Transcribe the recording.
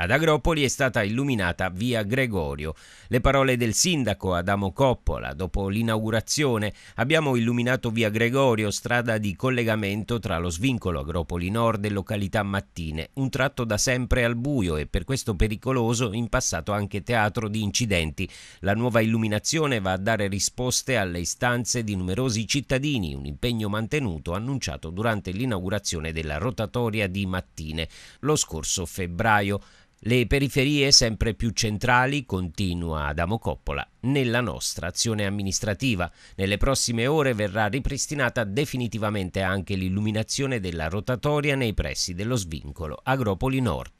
Ad Agropoli è stata illuminata via Gregorio. Le parole del sindaco Adamo Coppola. Dopo l'inaugurazione abbiamo illuminato via Gregorio, strada di collegamento tra lo svincolo Agropoli Nord e località Mattine, un tratto da sempre al buio e per questo pericoloso in passato anche teatro di incidenti. La nuova illuminazione va a dare risposte alle istanze di numerosi cittadini, un impegno mantenuto annunciato durante l'inaugurazione della rotatoria di Mattine lo scorso febbraio. Le periferie sempre più centrali, continua Adamo Coppola, nella nostra azione amministrativa. Nelle prossime ore verrà ripristinata definitivamente anche l'illuminazione della rotatoria nei pressi dello svincolo Agropoli Nord.